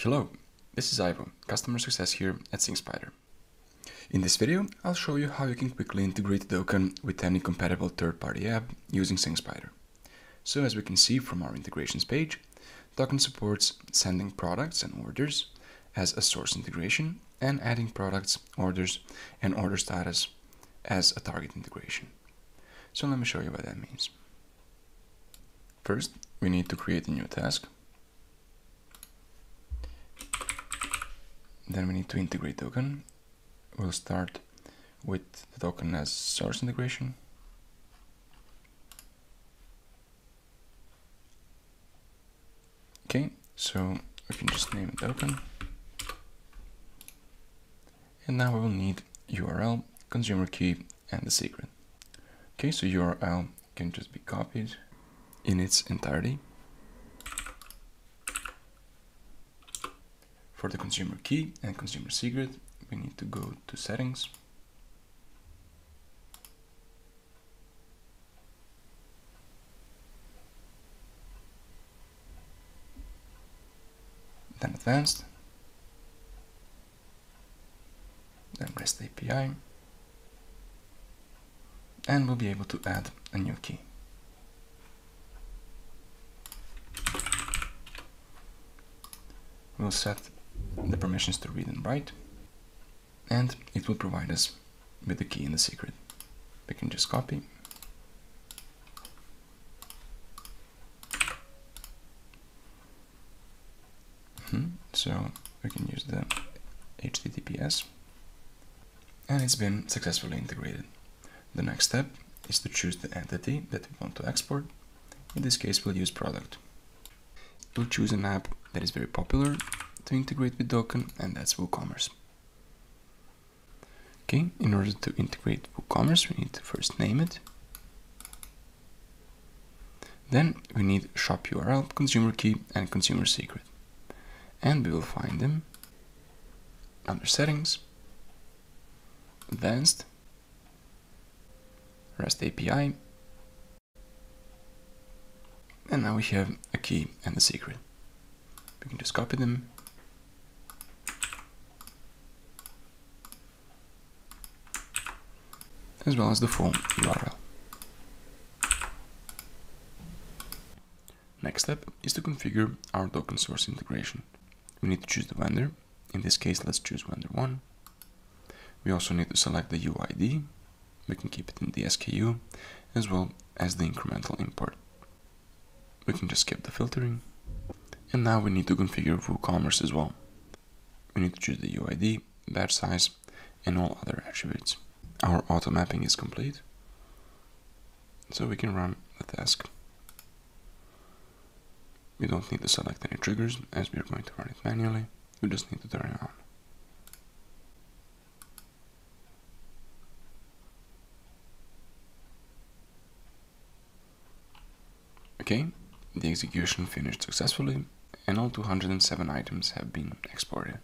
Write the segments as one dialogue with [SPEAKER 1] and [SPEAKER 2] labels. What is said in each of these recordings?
[SPEAKER 1] Hello, this is Ivo, Customer Success here at SyncSpider. In this video, I'll show you how you can quickly integrate Dokan with any compatible third-party app using SyncSpider. So as we can see from our integrations page, Dokan supports sending products and orders as a source integration and adding products, orders, and order status as a target integration. So let me show you what that means. First, we need to create a new task Then we need to integrate Dokan. We'll start with the Dokan as source integration. Okay, so we can just name it Dokan. And now we will need URL, consumer key, and the secret. Okay, so URL can just be copied in its entirety. For the consumer key and consumer secret, we need to go to settings. Then advanced. Then REST API. And we'll be able to add a new key. We'll set the permissions to read and write and it will provide us with the key and the secret. We can just copy hmm, so we can use the HTTPS and it's been successfully integrated. The next step is to choose the entity that we want to export. In this case we'll use product. We'll choose an app that is very popular to integrate with Dokan, and that's WooCommerce. Okay, in order to integrate WooCommerce, we need to first name it. Then we need shop URL, consumer key, and consumer secret. And we will find them under settings, advanced, REST API, and now we have a key and a secret. We can just copy them as well as the form URL. Next step is to configure our Dokan source integration. We need to choose the vendor. In this case, let's choose vendor 1. We also need to select the UID. We can keep it in the SKU as well as the incremental import. We can just skip the filtering. And now we need to configure WooCommerce as well. We need to choose the UID, batch size, and all other attributes our auto mapping is complete. So we can run the task. We don't need to select any triggers as we are going to run it manually. We just need to turn it on. Okay, the execution finished successfully and all 207 items have been exported.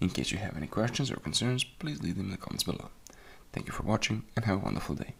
[SPEAKER 1] In case you have any questions or concerns, please leave them in the comments below. Thank you for watching and have a wonderful day.